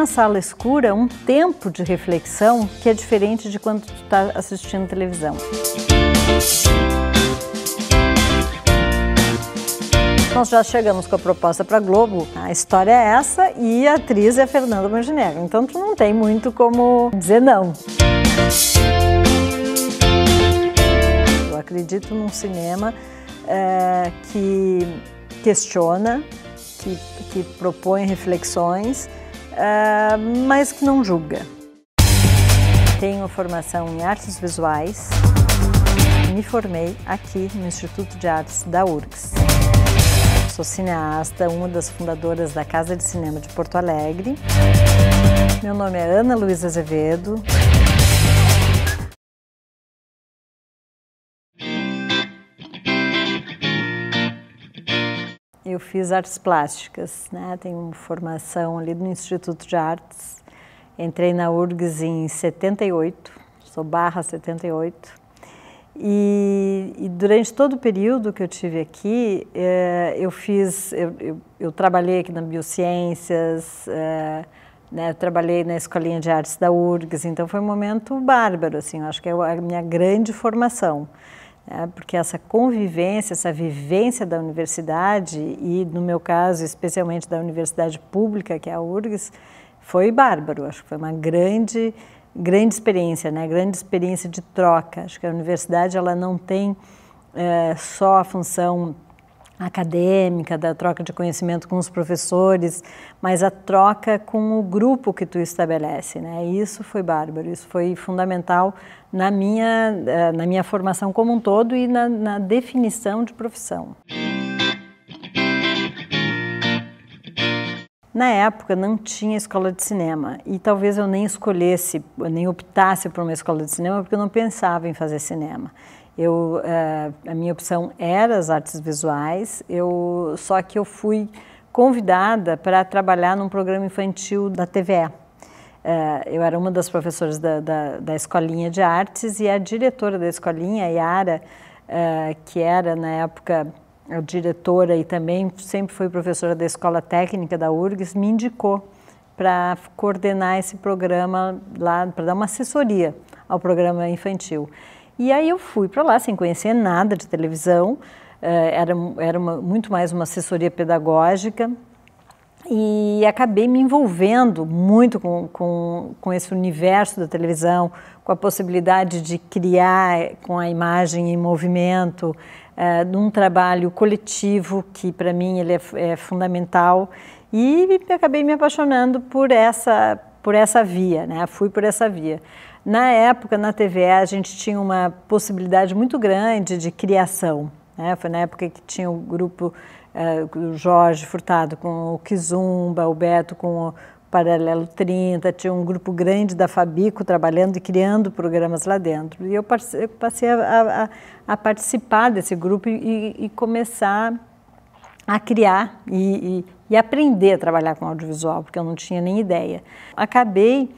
numa sala escura um tempo de reflexão que é diferente de quando tu está assistindo televisão. Nós já chegamos com a proposta para Globo. A história é essa e a atriz é a Fernanda Montenegro. Então tu não tem muito como dizer não. Eu acredito num cinema é, que questiona, que, que propõe reflexões, é, mas que não julga. Tenho formação em artes visuais. Me formei aqui no Instituto de Artes da URGS. Sou cineasta, uma das fundadoras da Casa de Cinema de Porto Alegre. Meu nome é Ana Luísa Azevedo. Fiz artes plásticas, né? tenho formação ali no Instituto de Artes. Entrei na URGS em 78, sou barra 78. E, e, durante todo o período que eu tive aqui, é, eu fiz, eu, eu, eu, trabalhei aqui na Biociências, é, né, trabalhei na Escolinha de Artes da URGS, então foi um momento bárbaro, assim, acho que é a minha grande formação. Né, porque essa convivência, essa vivência da universidade, e no meu caso, especialmente da universidade pública, que é a URGS, foi bárbaro, acho que foi uma grande grande experiência, né? Grande experiência de troca. Acho que a universidade ela não tem é, só a função acadêmica da troca de conhecimento com os professores, mas a troca com o grupo que tu estabelece, né? Isso foi bárbaro, isso foi fundamental na minha é, na minha formação como um todo e na, na definição de profissão. Na época não tinha escola de cinema e talvez eu nem escolhesse, nem optasse por uma escola de cinema porque eu não pensava em fazer cinema. Eu, uh, a minha opção era as artes visuais, eu, só que eu fui convidada para trabalhar num programa infantil da TVE. Eh, eu era uma das professoras da, da, da, escolinha de artes e a diretora da escolinha, Yara, uh, que era na época a diretora e também sempre foi professora da Escola Técnica da URGS, me indicou para coordenar esse programa lá, para dar uma assessoria ao programa infantil. E aí eu fui para lá sem conhecer nada de televisão, eh, era, era uma, muito mais uma assessoria pedagógica e acabei me envolvendo muito com, com, com esse universo da televisão, com a possibilidade de criar com a imagem em movimento, uh, num trabalho coletivo que para mim ele é, é, fundamental e acabei me apaixonando por essa por essa via, né? Fui por essa via. Na época na TVE a gente tinha uma possibilidade muito grande de criação, né? Foi na época que tinha o grupo o Jorge Furtado com o Kizumba, o Beto com o Paralelo 30, tinha um grupo grande da Fabico trabalhando e criando programas lá dentro. E eu passei a, a, a participar desse grupo e, e, começar a criar e, e, e, aprender a trabalhar com audiovisual, porque eu não tinha nem ideia. Acabei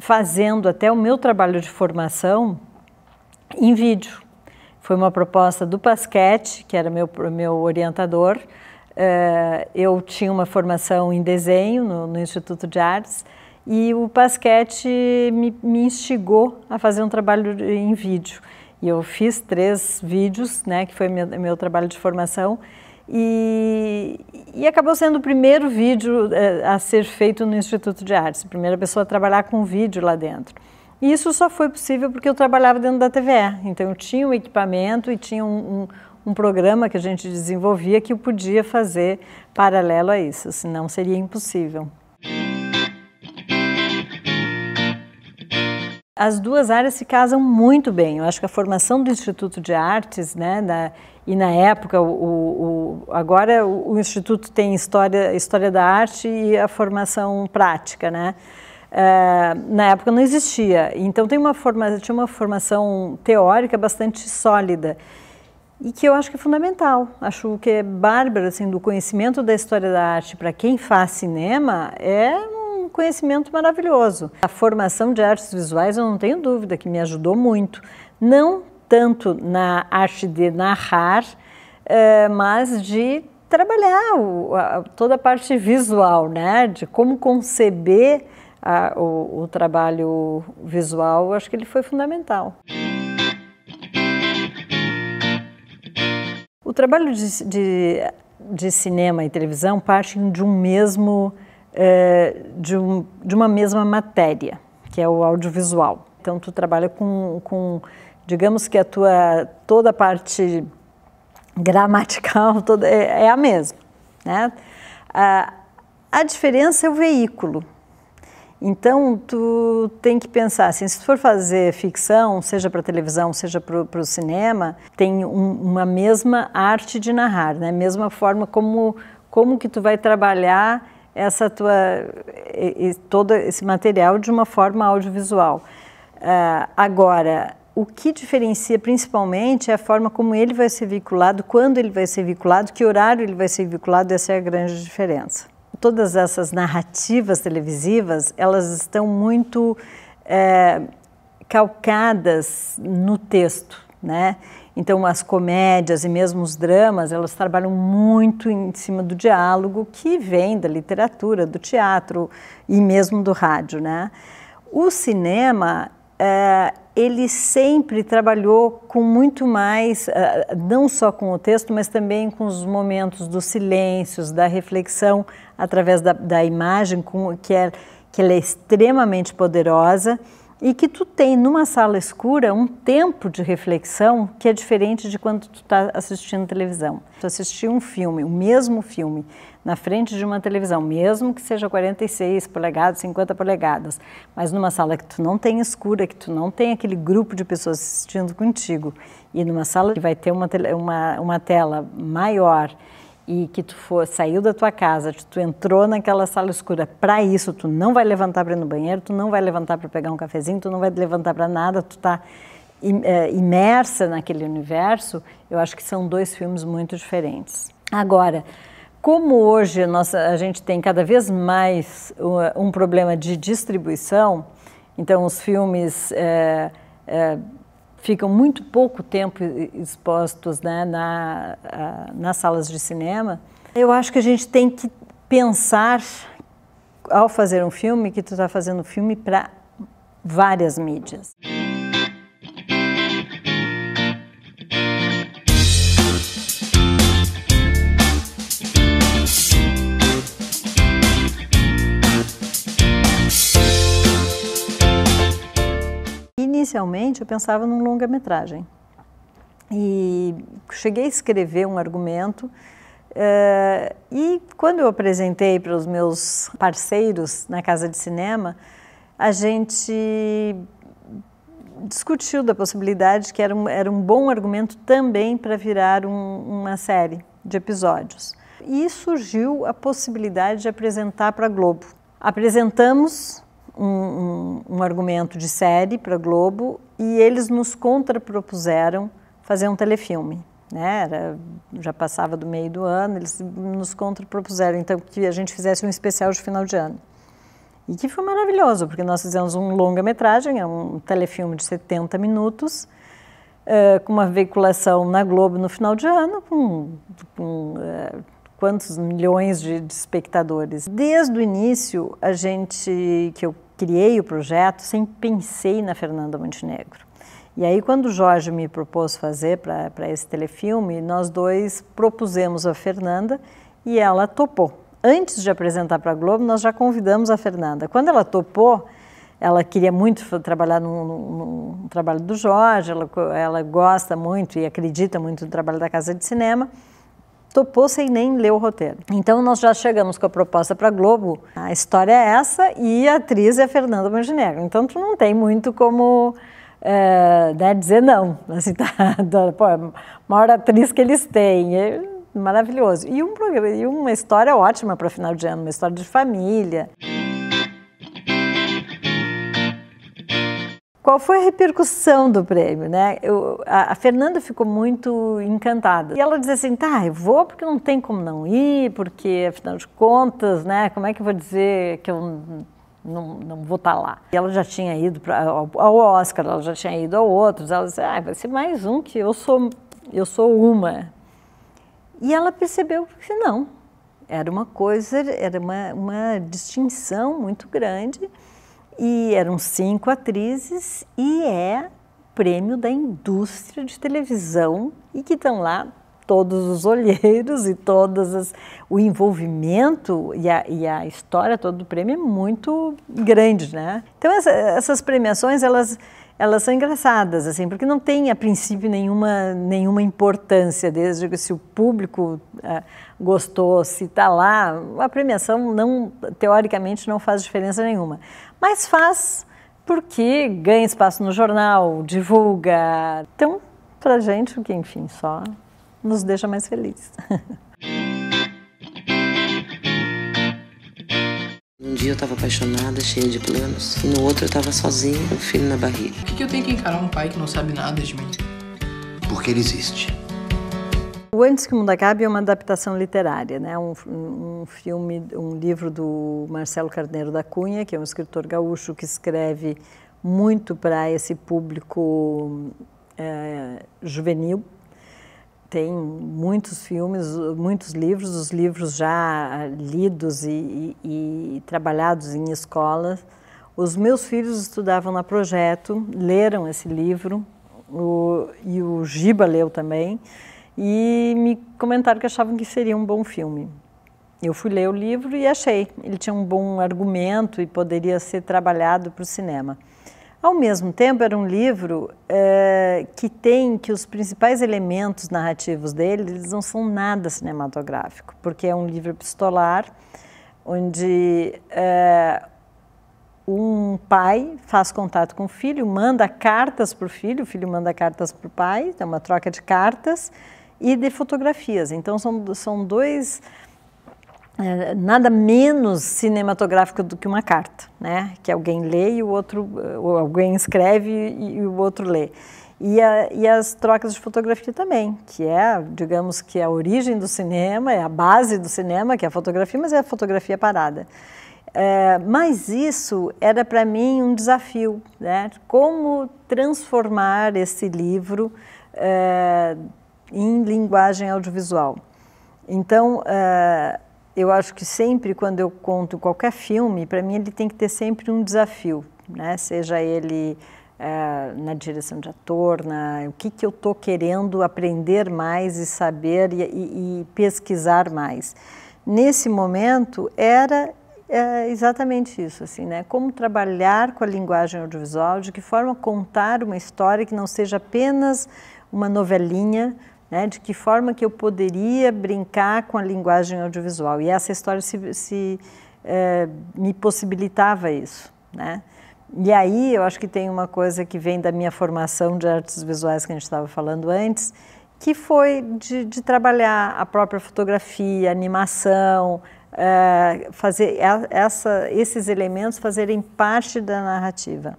fazendo até o meu trabalho de formação em vídeo. Foi uma proposta do Pasquete, que era meu, meu orientador, Uh, eu tinha uma formação em desenho no, no, Instituto de Artes e o Pasquete me, me, instigou a fazer um trabalho em vídeo. E eu fiz três vídeos, né, que foi meu, meu trabalho de formação, e, e, acabou sendo o primeiro vídeo uh, a ser feito no Instituto de Artes, a primeira pessoa a trabalhar com vídeo lá dentro. E isso só foi possível porque eu trabalhava dentro da TVE, então eu tinha o equipamento e tinha um, um um programa que a gente desenvolvia que eu podia fazer paralelo a isso, senão seria impossível. As duas áreas se casam muito bem. Eu acho que a formação do Instituto de Artes, né, na, e na época, o, o, agora o, Instituto tem história, história da arte e a formação prática, né? Uh, na época não existia. Então tem uma forma, tinha uma formação teórica bastante sólida e que eu acho que é fundamental. Acho que é bárbaro, assim, do conhecimento da história da arte para quem faz cinema é um conhecimento maravilhoso. A formação de artes visuais, eu não tenho dúvida que me ajudou muito. Não tanto na arte de narrar, eh, mas de trabalhar toda a parte visual, né? De como conceber o, trabalho visual, acho que ele foi fundamental. O trabalho de, de, de cinema e televisão parte de um mesmo, é, de, um, de uma mesma matéria, que é o audiovisual. Então, tu trabalha com, com digamos que a tua toda a parte gramatical toda é, é a mesma, né? A, a diferença é o veículo. Então, tu tem que pensar assim, se tu for fazer ficção, seja para televisão, seja para o cinema, tem um, uma mesma arte de narrar, né? Mesma forma como como que tu vai trabalhar essa tua e, e, todo esse material de uma forma audiovisual. Uh, agora, o que diferencia principalmente é a forma como ele vai ser vinculado, quando ele vai ser vinculado, que horário ele vai ser vinculado, essa é a grande diferença. Todas essas narrativas televisivas, elas estão muito é, calcadas no texto, né? Então, as comédias e mesmo os dramas, elas trabalham muito em cima do diálogo que vem da literatura, do teatro e mesmo do rádio, né? O cinema, é, ele sempre trabalhou com muito mais, uh, não só com o texto, mas também com os momentos dos silêncios, da reflexão através da, da imagem, com, que, é, que ela é extremamente poderosa e que tu tem numa sala escura um tempo de reflexão que é diferente de quando tu está assistindo televisão. Tu assistir um filme, o mesmo filme, na frente de uma televisão, mesmo que seja 46 polegadas, 50 polegadas, mas numa sala que tu não tem escura, que tu não tem aquele grupo de pessoas assistindo contigo, e numa sala que vai ter uma, uma, uma tela maior e que tu for, saiu da tua casa, tu entrou naquela sala escura, para isso tu não vai levantar para ir no banheiro, tu não vai levantar para pegar um cafezinho, tu não vai levantar para nada, tu está é, imersa naquele universo, eu acho que são dois filmes muito diferentes. Agora, como hoje nossa, a gente tem cada vez mais um, problema de distribuição, então os filmes é, é, ficam muito pouco tempo expostos né, na, nas salas de cinema, eu acho que a gente tem que pensar, ao fazer um filme, que tu está fazendo um filme para várias mídias. Inicialmente eu pensava num longa-metragem. E cheguei a escrever um argumento uh, e quando eu apresentei para os meus parceiros na casa de cinema, a gente discutiu da possibilidade que era um, era um bom argumento também para virar um, uma série de episódios. E surgiu a possibilidade de apresentar para a Globo. Apresentamos um, um, um argumento de série para Globo e eles nos contrapropuseram fazer um telefilme. Né? Era, já passava do meio do ano, eles nos contrapropuseram então que a gente fizesse um especial de final de ano. E que foi maravilhoso, porque nós fizemos um longa-metragem, é um telefilme de 70 minutos, uh, com uma veiculação na Globo no final de ano, com, com uh, quantos milhões de, de, espectadores. Desde o início, a gente, que eu criei o projeto, sempre pensei na Fernanda Montenegro. E aí, quando o Jorge me propôs fazer para esse telefilme, nós dois propusemos a Fernanda e ela topou. Antes de apresentar para a Globo, nós já convidamos a Fernanda. Quando ela topou, ela queria muito trabalhar no, no, no trabalho do Jorge, ela, ela gosta muito e acredita muito no trabalho da Casa de Cinema topou sem nem ler o roteiro. Então nós já chegamos com a proposta para Globo. A história é essa e a atriz é a Fernanda Montenegro. Então tu não tem muito como é, né, dizer não. Assim, tá, pô, é a maior atriz que eles têm. É maravilhoso. E, um, e uma história ótima para final de ano, uma história de família. Qual foi a repercussão do prêmio, né? Eu, a, a, Fernanda ficou muito encantada. E ela dizia assim, tá, eu vou porque não tem como não ir, porque afinal de contas, né, como é que eu vou dizer que eu não, não vou estar tá lá? E ela já tinha ido pra, ao, ao Oscar, ela já tinha ido a outros, ela disse, ah, vai ser mais um que eu sou, eu sou uma. E ela percebeu que não, era uma coisa, era uma, uma distinção muito grande, e eram cinco atrizes, e é prêmio da indústria de televisão, e que estão lá todos os olheiros e todas as, o envolvimento e a, e a história toda do prêmio é muito grande, né? Então essa, essas premiações elas elas são engraçadas assim porque não tem a princípio nenhuma nenhuma importância desde que se o público uh, gostou se está lá a premiação não teoricamente não faz diferença nenhuma mas faz porque ganha espaço no jornal divulga então para gente o que enfim só nos deixa mais felizes. Um dia eu estava apaixonada, cheia de planos, e no outro eu estava sozinha, com um filho na barriga. Por que eu tenho que encarar um pai que não sabe nada de mim? Porque ele existe. O Antes que o Mundo Acabe é uma adaptação literária, né? um, um filme, um livro do Marcelo Carneiro da Cunha, que é um escritor gaúcho que escreve muito para esse público é, juvenil, tem muitos filmes, muitos livros, os livros já lidos e, e, e, trabalhados em escolas. Os meus filhos estudavam na Projeto, leram esse livro, o, e o Giba leu também, e me comentaram que achavam que seria um bom filme. Eu fui ler o livro e achei. Ele tinha um bom argumento e poderia ser trabalhado para o cinema. Ao mesmo tempo, era um livro é, que tem que os principais elementos narrativos dele eles não são nada cinematográfico, porque é um livro epistolar, onde é, um pai faz contato com o filho, manda cartas para o filho, o filho manda cartas para o pai, é uma troca de cartas e de fotografias. Então, são, são dois é, nada menos cinematográfico do que uma carta, né? Que alguém lê e o outro, ou alguém escreve e, e o outro lê. E, a, e, as trocas de fotografia também, que é, digamos que a origem do cinema, é a base do cinema, que é a fotografia, mas é a fotografia parada. É, mas isso era para mim um desafio, né? Como transformar esse livro é, em linguagem audiovisual. Então, é, eu acho que sempre quando eu conto qualquer filme, para mim ele tem que ter sempre um desafio, né? Seja ele é, na direção de ator, na, o que, que eu estou querendo aprender mais e saber e, e, e pesquisar mais. Nesse momento era é exatamente isso, assim, né? Como trabalhar com a linguagem audiovisual, de que forma contar uma história que não seja apenas uma novelinha, né, de que forma que eu poderia brincar com a linguagem audiovisual. E essa história se, se é, me possibilitava isso. Né? E aí eu acho que tem uma coisa que vem da minha formação de artes visuais que a gente estava falando antes, que foi de, de trabalhar a própria fotografia, animação, é, fazer essa, esses elementos fazerem parte da narrativa.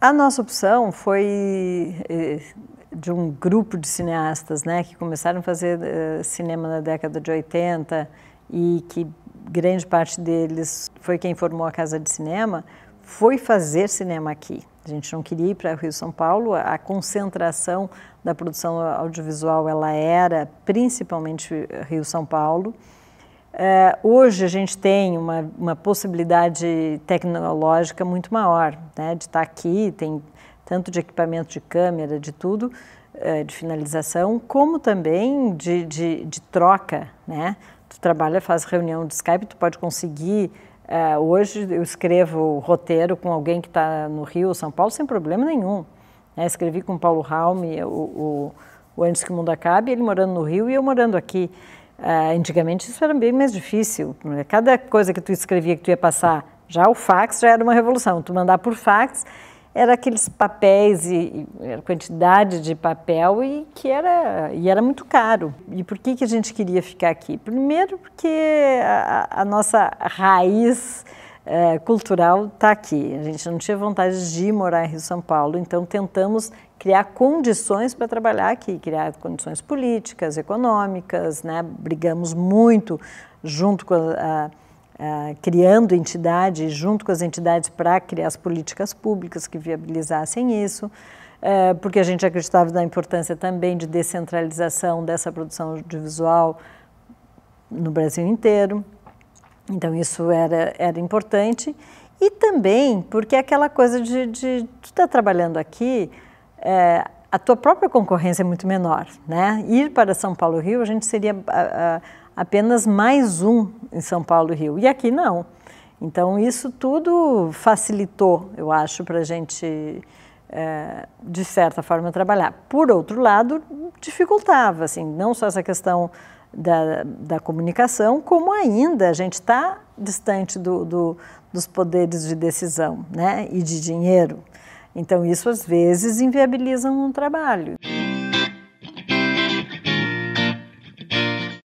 A nossa opção foi eh, de um grupo de cineastas né, que começaram a fazer uh, cinema na década de 80 e que grande parte deles foi quem formou a Casa de Cinema, foi fazer cinema aqui. A gente não queria ir para Rio São Paulo, a concentração da produção audiovisual ela era principalmente Rio São Paulo. Uh, hoje a gente tem uma, uma possibilidade tecnológica muito maior, né, de estar aqui, tem tanto de equipamento de câmera, de tudo, uh, de finalização, como também de, de, de, troca, né? Tu trabalha, faz reunião de Skype, tu pode conseguir, uh, hoje eu escrevo roteiro com alguém que está no Rio ou São Paulo sem problema nenhum. Né? Escrevi com o Paulo Raume, o, o, o Antes que o Mundo Acabe, ele morando no Rio e eu morando aqui. Uh, antigamente isso era bem mais difícil. Cada coisa que tu escrevia que tu ia passar, já o fax já era uma revolução. Tu mandar por fax era aqueles papéis e, e quantidade de papel e que era e era muito caro. E por que que a gente queria ficar aqui? Primeiro porque a, a nossa raiz é, cultural está aqui. A gente não tinha vontade de morar em Rio São Paulo, então tentamos criar condições para trabalhar aqui, criar condições políticas, econômicas, né? Brigamos muito junto com a, a, criando entidades, junto com as entidades para criar as políticas públicas que viabilizassem isso. é, porque a gente acreditava na importância também de descentralização dessa produção audiovisual no Brasil inteiro. Então, isso era, era importante. E também porque é aquela coisa de, de tu estar tá trabalhando aqui, é, a tua própria concorrência é muito menor, né? Ir para São Paulo Rio, a gente seria a, a, apenas mais um em São Paulo Rio. E aqui não. Então, isso tudo facilitou, eu acho, para a gente, é, de certa forma, trabalhar. Por outro lado, dificultava, assim, não só essa questão da, da comunicação, como ainda a gente está distante do, do, dos poderes de decisão né, e de dinheiro. Então, isso às vezes inviabiliza um trabalho.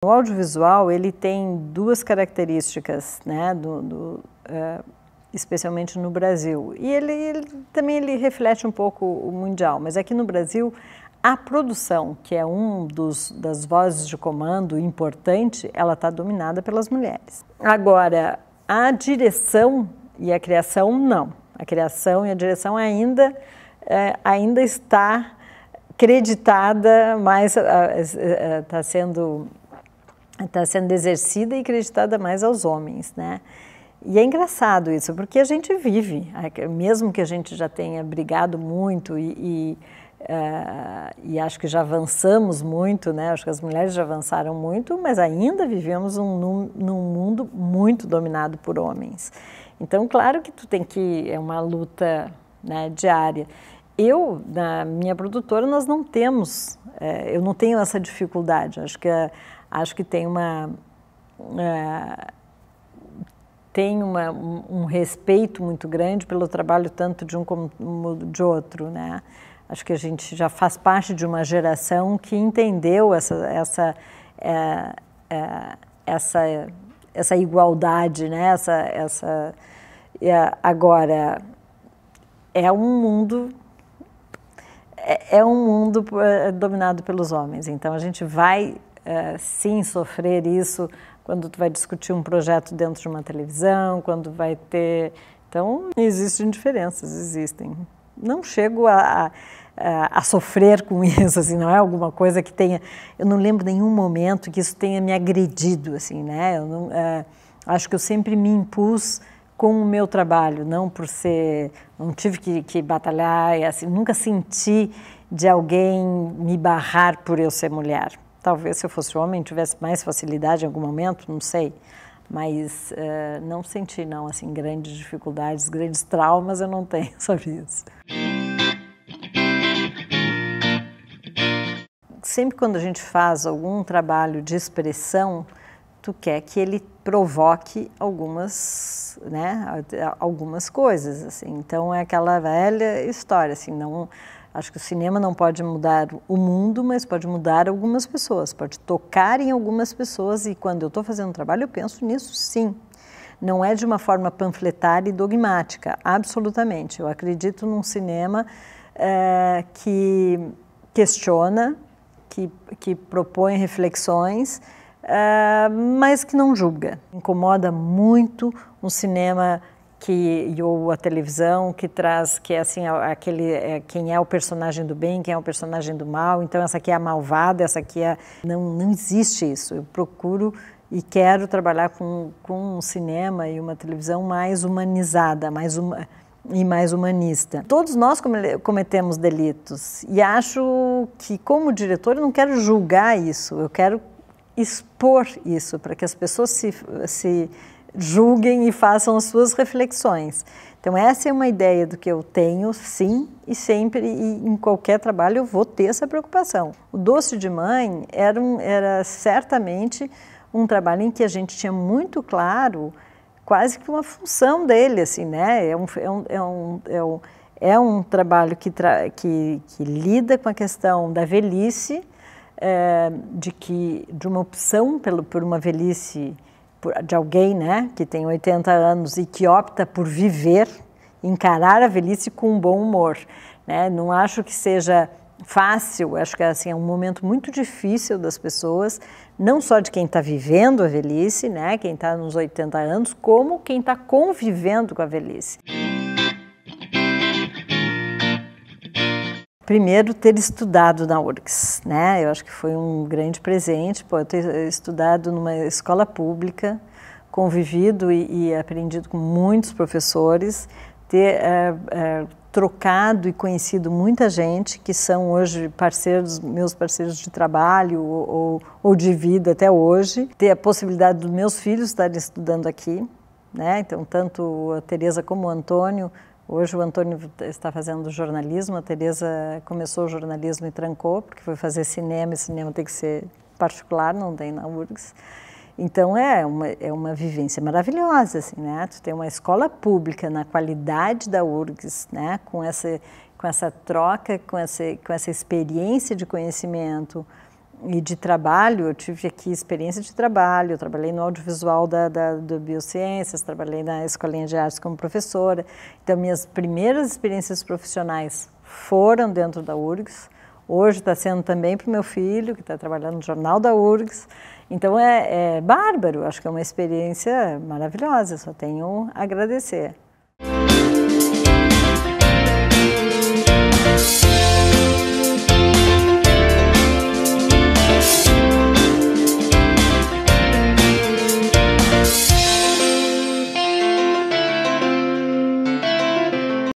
O audiovisual ele tem duas características, né, do, do uh, especialmente no Brasil. E ele, ele, também ele reflete um pouco o mundial, mas aqui no Brasil a produção, que é um dos das vozes de comando importante, ela está dominada pelas mulheres. Agora a direção e a criação não. A criação e a direção ainda é, ainda está creditada, mais está sendo está sendo exercida e creditada mais aos homens, né? E é engraçado isso, porque a gente vive, mesmo que a gente já tenha brigado muito e, e, uh, e, acho que já avançamos muito, né? Acho que as mulheres já avançaram muito, mas ainda vivemos um, num, num mundo muito dominado por homens. Então, claro que tu tem que é uma luta né, diária. Eu, na minha produtora, nós não temos, é, eu não tenho essa dificuldade. Acho que acho que tem uma é, tem uma, um, um, respeito muito grande pelo trabalho tanto de um como de outro, né? Acho que a gente já faz parte de uma geração que entendeu essa essa é, é, essa essa igualdade, né? Essa essa agora é um mundo é, é um mundo é, dominado pelos homens. Então a gente vai uh, sim sofrer isso quando tu vai discutir um projeto dentro de uma televisão, quando vai ter. Então, existem diferenças, existem. Não chego a, a, a, sofrer com isso, assim, não é alguma coisa que tenha. Eu não lembro nenhum momento que isso tenha me agredido, assim, né? Eu não, uh, acho que eu sempre me impus com o meu trabalho, não por ser. Não tive que, que batalhar, assim, nunca senti de alguém me barrar por eu ser mulher. Talvez se eu fosse homem tivesse mais facilidade em algum momento, não sei. Mas uh, não senti, não, assim, grandes dificuldades, grandes traumas eu não tenho sobre isso. Sempre quando a gente faz algum trabalho de expressão, tu quer que ele provoque algumas, né, algumas coisas, assim. Então é aquela velha história, assim, não Acho que o cinema não pode mudar o mundo, mas pode mudar algumas pessoas, pode tocar em algumas pessoas. E quando eu estou fazendo um trabalho, eu penso nisso sim. Não é de uma forma panfletária e dogmática, absolutamente. Eu acredito num cinema é, que questiona, que, que propõe reflexões, é, mas que não julga. Incomoda muito um cinema que ou a televisão que traz que é assim aquele é, quem é o personagem do bem quem é o personagem do mal. Então essa aqui é a malvada essa aqui é não não existe isso. Eu procuro e quero trabalhar com, com um cinema e uma televisão mais humanizada mais uma e mais humanista. Todos nós cometemos delitos e acho que, como diretor, eu não quero julgar isso, eu quero expor isso para que as pessoas se, se julguem e façam as suas reflexões. Então, essa é uma ideia do que eu tenho, sim, e sempre, e em qualquer trabalho, eu vou ter essa preocupação. O Doce de Mãe era, um, era certamente um trabalho em que a gente tinha muito claro quase que uma função dele, assim, né? É um, é um, é um, é um, é um trabalho que, tra que, que lida com a questão da velhice, é, de, que, de uma opção pelo, por uma velhice de alguém né, que tem 80 anos e que opta por viver, encarar a velhice com um bom humor. Né? Não acho que seja fácil, acho que assim, é um momento muito difícil das pessoas, não só de quem está vivendo a velhice, né, quem está nos 80 anos, como quem está convivendo com a velhice. Primeiro, ter estudado na URGS, né? Eu acho que foi um grande presente, pô, ter estudado numa escola pública, convivido e, e aprendido com muitos professores, ter é, é, trocado e conhecido muita gente que são hoje parceiros, meus parceiros de trabalho ou, ou, ou de vida até hoje, ter a possibilidade dos meus filhos estarem estudando aqui, né? Então, tanto a Tereza como o Antônio Hoje o Antônio está fazendo jornalismo, a Tereza começou o jornalismo e trancou, porque foi fazer cinema, e cinema tem que ser particular, não tem na URGS. Então é uma, é uma vivência maravilhosa, assim, né? Tu tem uma escola pública na qualidade da URGS, né? Com essa, com essa troca, com essa, com essa experiência de conhecimento, e de trabalho, eu tive aqui experiência de trabalho, eu trabalhei no audiovisual da, da, do Biociências, trabalhei na Escolinha de Artes como professora. Então, minhas primeiras experiências profissionais foram dentro da URGS. Hoje está sendo também para o meu filho, que está trabalhando no jornal da URGS. Então, é, é bárbaro, acho que é uma experiência maravilhosa, só tenho a agradecer.